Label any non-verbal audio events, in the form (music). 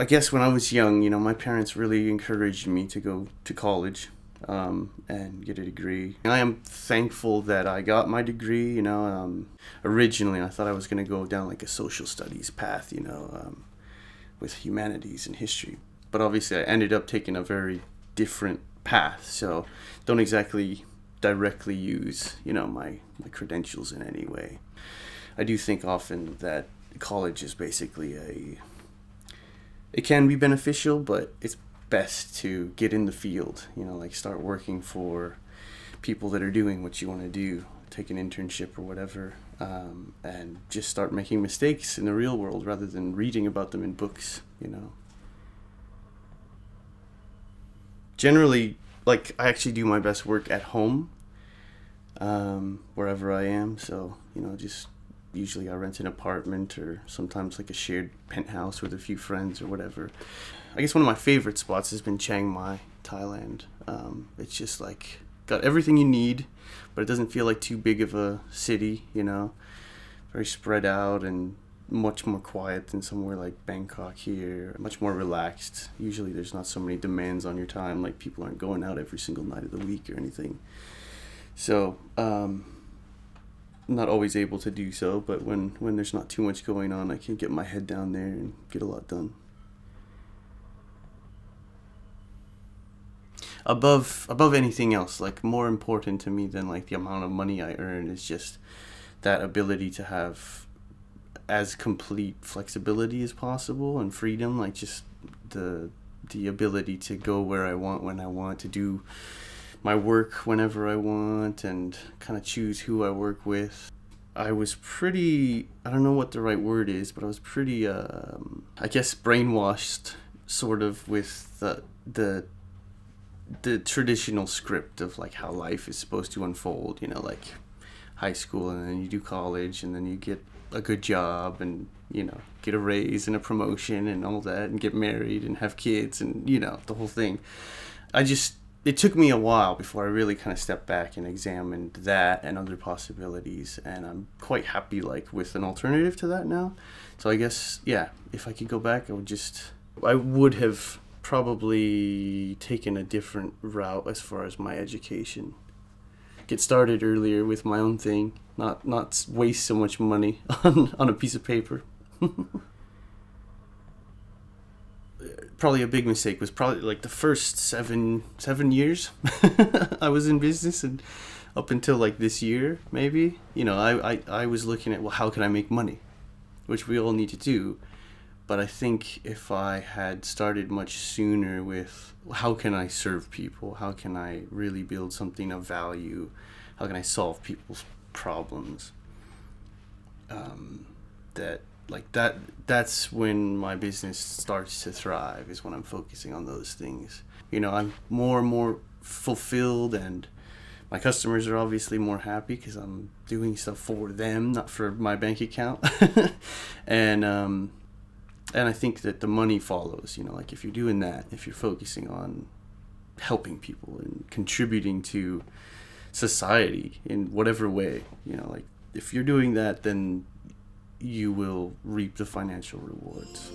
I guess when I was young, you know, my parents really encouraged me to go to college um, and get a degree. I am thankful that I got my degree. You know, um, originally I thought I was going to go down like a social studies path, you know, um, with humanities and history. But obviously, I ended up taking a very different path. So, don't exactly directly use, you know, my, my credentials in any way. I do think often that college is basically a it can be beneficial, but it's best to get in the field, you know, like start working for people that are doing what you want to do, take an internship or whatever, um, and just start making mistakes in the real world rather than reading about them in books, you know. Generally, like, I actually do my best work at home, um, wherever I am, so, you know, just usually I rent an apartment or sometimes like a shared penthouse with a few friends or whatever. I guess one of my favorite spots has been Chiang Mai, Thailand. Um, it's just like got everything you need, but it doesn't feel like too big of a city, you know. Very spread out and much more quiet than somewhere like Bangkok here. Much more relaxed. Usually there's not so many demands on your time, like people aren't going out every single night of the week or anything. So, um, not always able to do so, but when, when there's not too much going on, I can get my head down there and get a lot done. Above above anything else, like more important to me than like the amount of money I earn is just that ability to have as complete flexibility as possible and freedom, like just the the ability to go where I want when I want to do my work whenever I want and kind of choose who I work with. I was pretty, I don't know what the right word is, but I was pretty, um, I guess, brainwashed sort of with the, the, the traditional script of like how life is supposed to unfold, you know, like high school and then you do college and then you get a good job and, you know, get a raise and a promotion and all that and get married and have kids and, you know, the whole thing. I just it took me a while before I really kind of stepped back and examined that and other possibilities. And I'm quite happy like with an alternative to that now. So I guess yeah, if I could go back, I would just I would have probably taken a different route as far as my education. Get started earlier with my own thing, not not waste so much money (laughs) on on a piece of paper. (laughs) probably a big mistake was probably like the first seven seven years (laughs) I was in business and up until like this year maybe you know I, I I was looking at well how can I make money? Which we all need to do. But I think if I had started much sooner with how can I serve people? How can I really build something of value? How can I solve people's problems um, that like that that's when my business starts to thrive is when i'm focusing on those things. You know i'm more and more fulfilled and my customers are obviously more happy because i'm doing stuff for them not for my bank account. (laughs) And um and i think that the money follows you know like if you're doing that if you're focusing on helping people and contributing to society in whatever way you know like if you're doing that then you will reap the financial rewards.